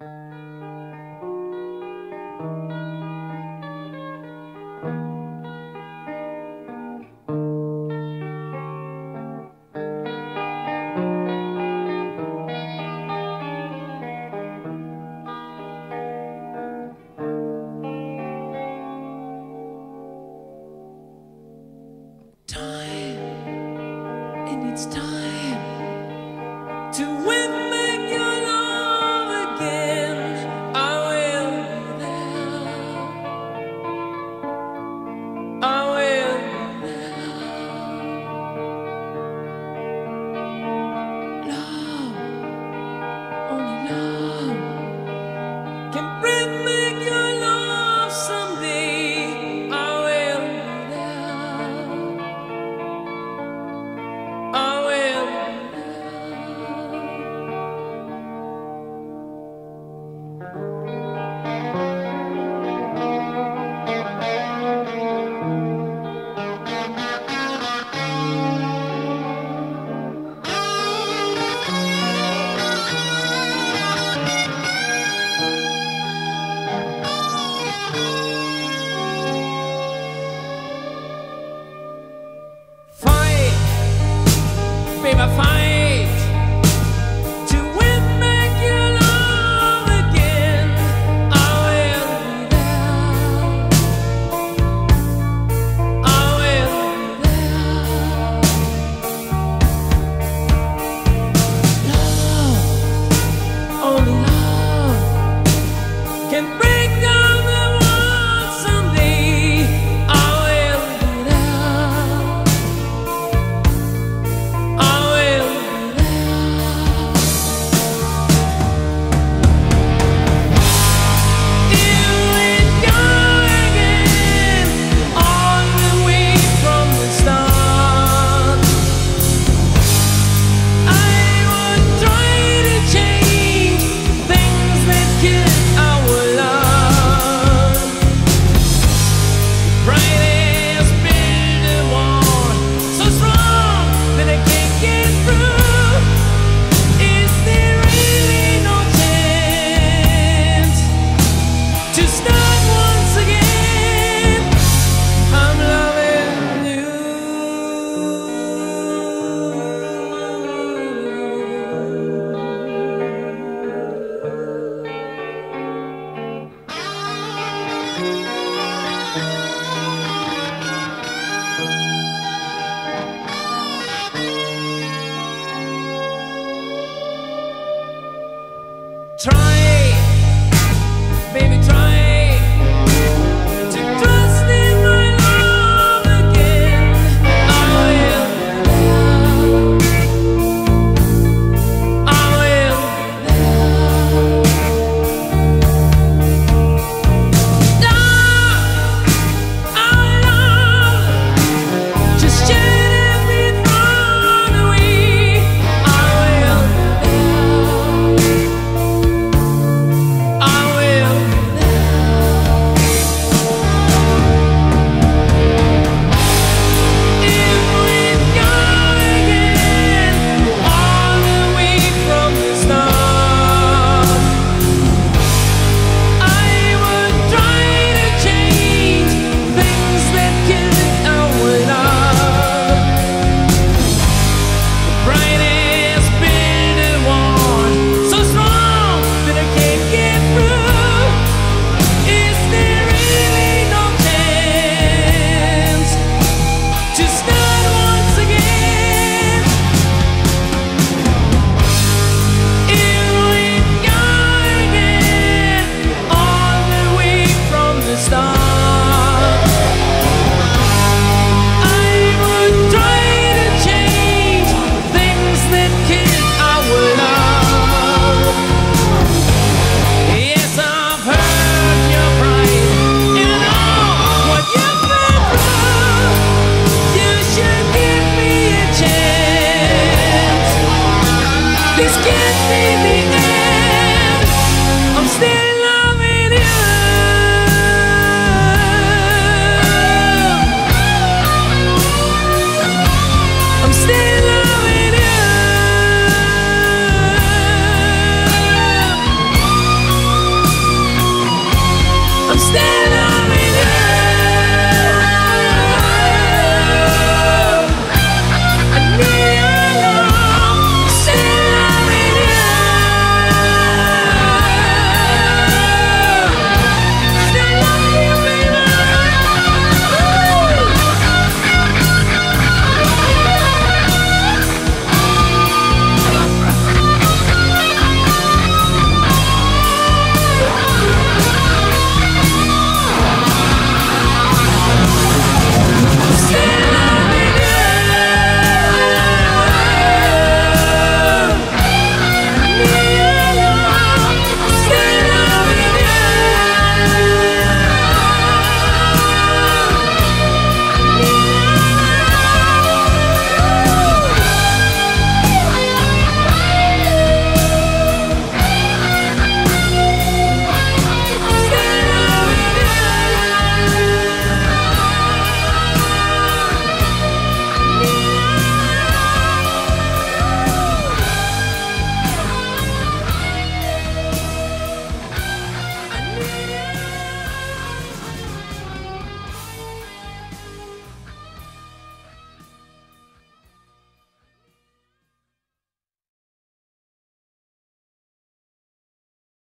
baby, fine. trying I'm standing.